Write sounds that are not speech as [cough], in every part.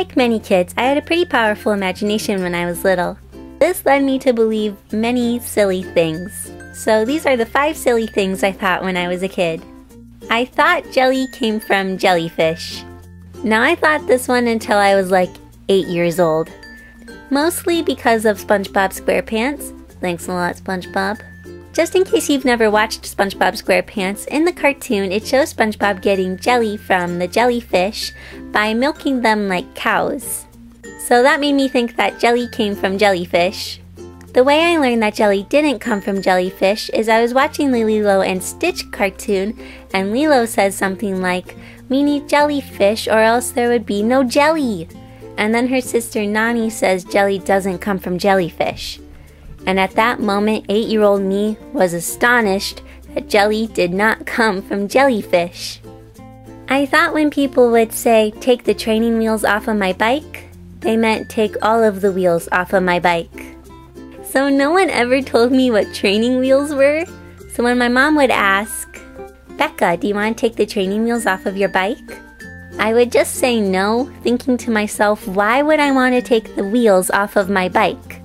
Like many kids, I had a pretty powerful imagination when I was little. This led me to believe many silly things. So these are the five silly things I thought when I was a kid. I thought jelly came from jellyfish. Now I thought this one until I was like 8 years old. Mostly because of SpongeBob SquarePants. Thanks a lot, SpongeBob. Just in case you've never watched SpongeBob SquarePants, in the cartoon it shows SpongeBob getting jelly from the jellyfish by milking them like cows. So that made me think that jelly came from jellyfish. The way I learned that jelly didn't come from jellyfish is I was watching the Lilo and Stitch cartoon, and Lilo says something like, We need jellyfish or else there would be no jelly. And then her sister Nani says jelly doesn't come from jellyfish. And at that moment, eight year old me was astonished that jelly did not come from jellyfish. I thought when people would say, take the training wheels off of my bike, they meant take all of the wheels off of my bike. So no one ever told me what training wheels were. So when my mom would ask, Becca, do you want to take the training wheels off of your bike? I would just say no, thinking to myself, why would I want to take the wheels off of my bike?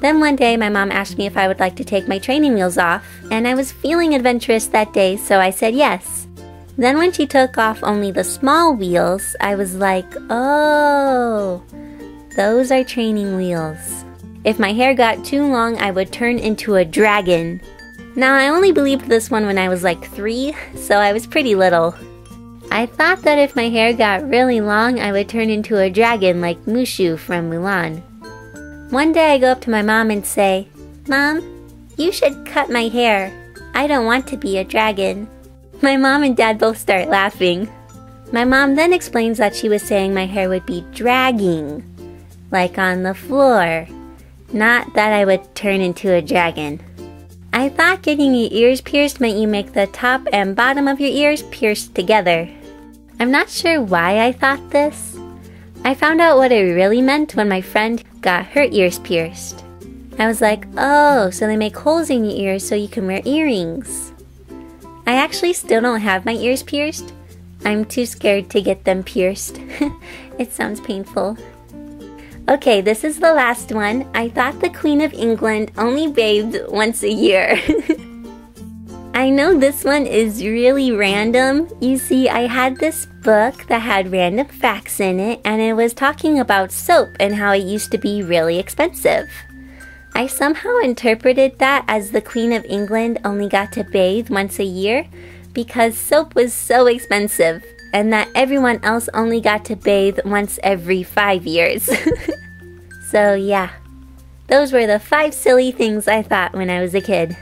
Then one day, my mom asked me if I would like to take my training wheels off, and I was feeling adventurous that day, so I said yes. Then, when she took off only the small wheels, I was like, oh, those are training wheels. If my hair got too long, I would turn into a dragon. Now, I only believed this one when I was like three, so I was pretty little. I thought that if my hair got really long, I would turn into a dragon like Mushu from Mulan. One day I go up to my mom and say, Mom, you should cut my hair. I don't want to be a dragon. My mom and dad both start laughing. My mom then explains that she was saying my hair would be dragging, like on the floor, not that I would turn into a dragon. I thought getting your ears pierced meant you make the top and bottom of your ears pierced together. I'm not sure why I thought this. I found out what it really meant when my friend got her ears pierced. I was like, oh, so they make holes in your ears so you can wear earrings. I actually still don't have my ears pierced. I'm too scared to get them pierced. [laughs] it sounds painful. Okay, this is the last one. I thought the Queen of England only bathed once a year. [laughs] I know this one is really random. You see, I had this book that had random facts in it, and it was talking about soap and how it used to be really expensive. I somehow interpreted that as the Queen of England only got to bathe once a year because soap was so expensive, and that everyone else only got to bathe once every five years. [laughs] so, yeah, those were the five silly things I thought when I was a kid.